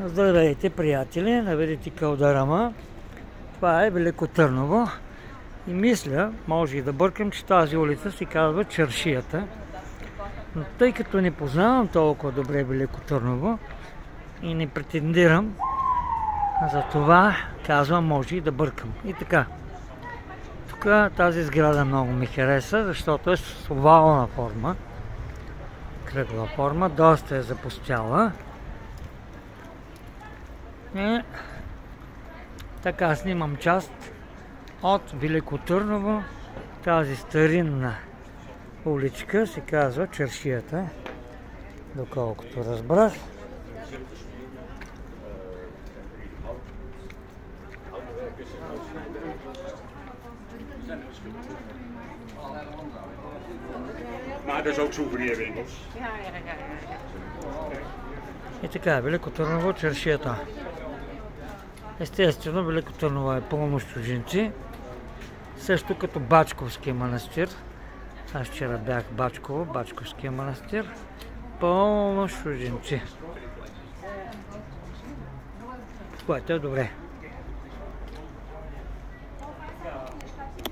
Здравейте, приятели! Наведете Калдарама. Това е Велико Търново. И мисля, може и да бъркам, че тази улица се казва Чершията. Но тъй като не познавам толкова добре Велико Търново и не претендирам, за това казвам, може и да бъркам. И така. Тук тази сграда много ми хареса, защото е с овална форма. Кръгла форма, доста е запустяла. И така снимам част от Велико Търново. Тази старинна уличка се казва Чершията, доколкото разбрах. Maar dat is ook souvenirwinkels. Ja, ja, ja, ja. И така, Велико Търново, чершията. Естествено, Велико Търново е пълно с чужинци. Също като Бачковския манастир. Аз вчера бях Бачково, Бачковския манастир. Пълно с чужинци. Което е добре.